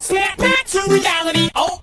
Snap back to reality. Oh,